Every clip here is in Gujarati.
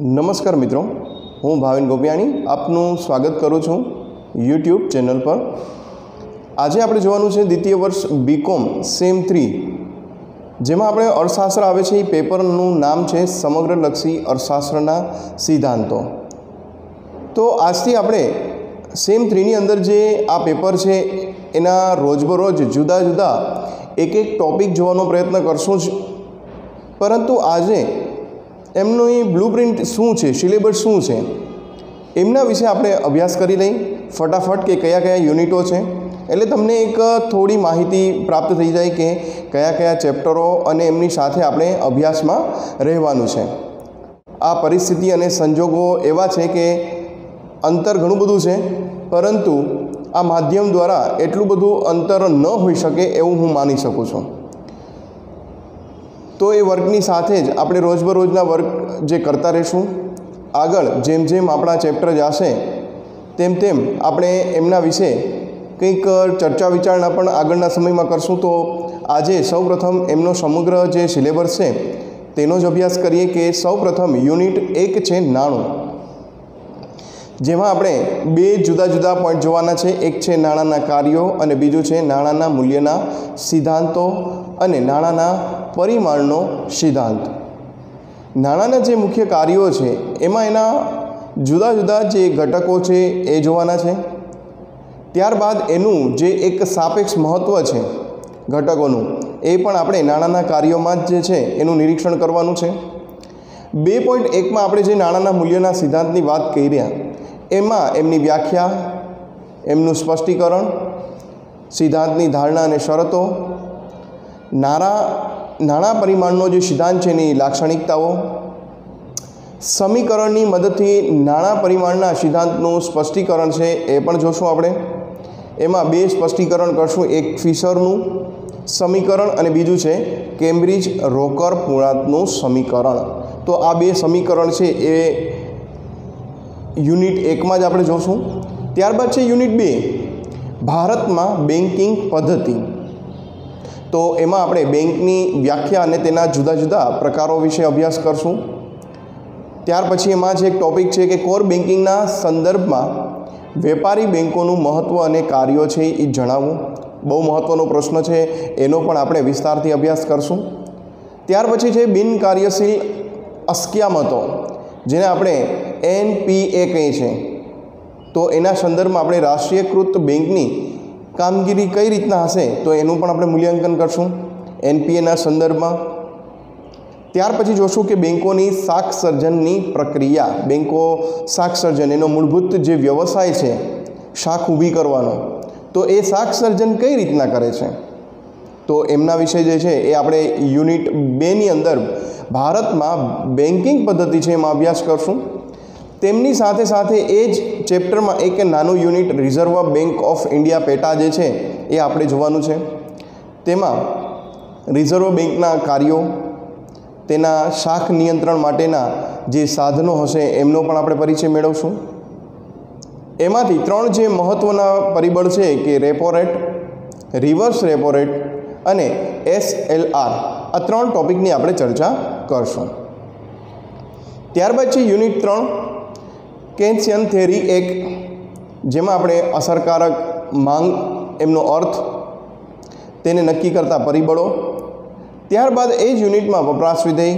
નમસ્કાર મિત્રો, હું ભાવિન ગોપિયાણી આપનું સ્વાગત કરું છું યુટ્યુબ ચેનલ પર. આજે આપણે જોવાનું છે દ્વિતીય વર્ષ બીકોમ સેમ થ્રી જેમાં આપણે અર્થશાસ્ત્ર આવે છે એ પેપરનું નામ છે સમગ્રલક્ષી અર્થશાસ્ત્રના સિદ્ધાંતો. તો આજથી આપણે સેમ થ્રીની અંદર જે આ પેપર છે એના રોજબરોજ જુદા જુદા એક એક ટૉપિક જોવાનો પ્રયત્ન કરશું જ. પરંતુ આજે એમનું એ બ્લુપ્રિન્ટ શું છે સિલેબસ શું છે, એમના વિશે આપણે અભ્યાસ કરી લઈ. ફટાફટ કે કયા કયા યુનિટો છે, એટલે તમને એક થોડી માહિતી પ્રાપ્ત થઈ જાય કે કયા કયા ચેપ્ટરો અને એમની સાથે આપણે અભ્યાસમાં રહેવાનું છે. આ પરિસ્થિતિ અને સંજોગો એવા છે કે અંતર ઘણું બધું છે, પરંતુ આ માધ્યમ દ્વારા એટલું બધું અંતર ન હોઈ શકે એવું હું માની શકું છું. તો એ વર્કની સાથે જ આપણે રોજબરોજના વર્ક જે કરતા રહીશું. આગળ જેમ જેમ આપણા ચેપ્ટર જશે, તેમ તેમ આપણે એમના વિશે કંઈક ચર્ચા વિચારણા પણ આગળના સમયમાં કરશું. તો આજે સૌપ્રથમ એમનો સમગ્ર જે સિલેબસ છે, તેનો જ અભ્યાસ કરીએ કે સૌપ્રથમ યુનિટ એક છે નાણું. જેમાં આપણે બે જુદા જુદા પોઈન્ટ જોવાના છે. એક છે નાણાંના કાર્યો અને બીજું છે નાણાંના મૂલ્યના સિદ્ધાંતો અને નાણાંના પરિમાણનો સિદ્ધાંત. નાણાંના જે મુખ્ય કાર્યો છે, એમાં એના જુદા જુદા જે ઘટકો છે, એ જોવાના છે. ત્યારબાદ એનું જે એક સાપેક્ષ મહત્ત્વ છે, ઘટકોનું, એ પણ આપણે નાણાંના કાર્યોમાં જ જે છે, એનું નિરીક્ષણ કરવાનું છે. બે પોઈન્ટ એકમાં આપણે જે નાણાંના મૂલ્યના સિદ્ધાંતની વાત કરી રહ્યા એમાં એમની વ્યાખ્યા, એમનું સ્પષ્ટીકરણ, સિદ્ધાંતની ધારણા અને શરતો નાણાં નાણાં પરિમાણનો જે સિદ્ધાંત છે એની લાક્ષણિકતાઓ, સમીકરણની મદદથી નાણાં પરિમાણના સિદ્ધાંતનું સ્પષ્ટીકરણ છે એ પણ જોશું આપણે. એમાં બે સ્પષ્ટીકરણ કરશું, એક ફિશરનું સમીકરણ અને બીજું છે કેમ્બ્રિજ રોકર પૂર્ણાંકનું સમીકરણ. તો આ બે સમીકરણ છે એ યુનિટ એકમાં જ આપણે જોશું. ત્યારબાદ છે યુનિટ બે, ભારતમાં બેન્કિંગ પદ્ધતિ. તો એમાં આપણે બેંકની વ્યાખ્યા અને તેના જુદા જુદા પ્રકારો વિશે અભ્યાસ કરશું. ત્યાર પછી એમાં જે એક ટૉપિક છે કે કોર બેન્કિંગના સંદર્ભમાં વેપારી બેન્કોનું મહત્ત્વ અને કાર્યો છે એ જણાવવું બહુ મહત્ત્વનો પ્રશ્ન છે, એનો પણ આપણે વિસ્તારથી અભ્યાસ કરશું. ત્યાર પછી છે બિનકાર્યશીલ અસ્ક્યામતો, જેને આપણે એન પી એ કહીએ છીએ. તો એના સંદર્ભમાં આપણે રાષ્ટ્રીયકૃત બેંકની કામગીરી કઈ રીતના હશે, તો એનું પણ આપણે મૂલ્યાંકન કરશું એનપીએના સંદર્ભમાં. ત્યાર પછી જોશું કે બેન્કોની શાક સર્જનની પ્રક્રિયા બેન્કો શાક સર્જન એનો મૂળભૂત જે વ્યવસાય છે શાખ ઊભી કરવાનો, તો એ શાક સર્જન કઈ રીતના કરે છે? તો એમના વિશે જે છે એ આપણે યુનિટ બેની અંદર ભારતમાં બેન્કિંગ પદ્ધતિ છે એમાં અભ્યાસ કરશું. તેમની સાથે સાથે એ જ ચેપ્ટરમાં એક નાનું unit reserve bank of India પેટા જે છે એ આપણે જોવાનું છે. તેમાં રિઝર્વ બેંકના કાર્યો, તેના શાખ નિયંત્રણ માટેના જે સાધનો હશે એમનો પણ આપણે પરિચય મેળવશું. એમાંથી ત્રણ જે મહત્ત્વના પરિબળ છે કે repo rate, reverse repo rate અને એસએલઆર આ ત્રણ ટોપિકની આપણે ચર્ચા કરશું. ત્યારબાદ છે યુનિટ ત્રણ. કેન્સિયન થેરી એક જેમાં આપણે અસરકારક માંગ એમનો અર્થ તેને નક્કી કરતા પરિબળો, ત્યારબાદ એ જ યુનિટમાં વપરાશ વિધેય,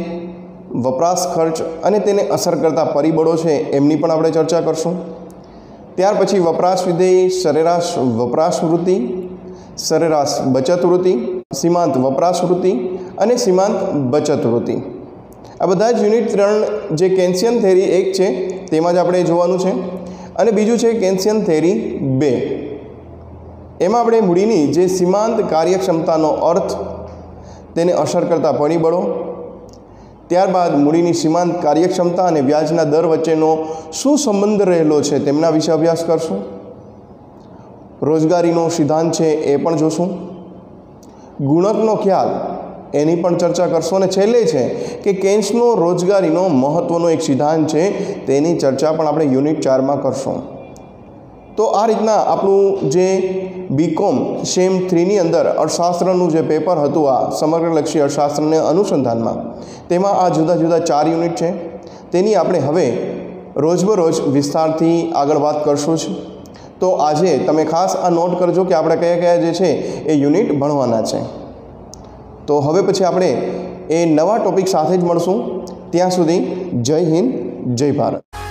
વપરાશ ખર્ચ અને તેને અસર કરતા પરિબળો છે એમની પણ આપણે ચર્ચા કરશું. ત્યાર પછી વપરાશ વિધેય, સરેરાશ વપરાશ વૃત્તિ, સરેરાશ બચત વૃત્તિ, સીમાંત વપરાશ વૃત્તિ અને સીમાંત બચત વૃત્તિ. આ બધા જ યુનિટ ત્રણ જે કેન્સિયન થેરી એક છે, તેમાં જ આપણે જોવાનું છે. અને બીજું છે કેન્સિયન થેરી બે. એમાં આપણે મૂડીની જે સીમાંત કાર્યક્ષમતાનો અર્થ, તેને અસર કરતા પરિબળો, ત્યારબાદ મૂડીની સીમાંત કાર્યક્ષમતા અને વ્યાજના દર વચ્ચેનો શું સંબંધ રહેલો છે તેમના વિશે અભ્યાસ કરશું. રોજગારીનો સિદ્ધાંત છે એ પણ જોશું. ગુણકનો ખ્યાલ એની પણ ચર્ચા કરશો. અને છેલ્લે છે કે કેન્સનો રોજગારીનો મહત્ત્વનો એક સિદ્ધાંત છે, તેની ચર્ચા પણ આપણે યુનિટ ચારમાં કરશું. તો આ રીતના આપણું જે બીકોમ સેમ થ્રીની અંદર અર્થશાસ્ત્રનું જે પેપર હતું આ સમગ્રલક્ષી અર્થશાસ્ત્રને અનુસંધાનમાં, તેમાં આ જુદા જુદા ચાર યુનિટ છે. તેની આપણે હવે રોજબરોજ વિસ્તારથી આગળ વાત કરશું જ. તો આજે તમે ખાસ આ નોટ કરજો કે આપણે કયા કયા જે છે એ યુનિટ ભણવાના છે. તો હવે પછી આપણે એ નવા ટોપિક સાથે જ મળશું. ત્યાં સુધી જય હિન્દ, જય ભારત.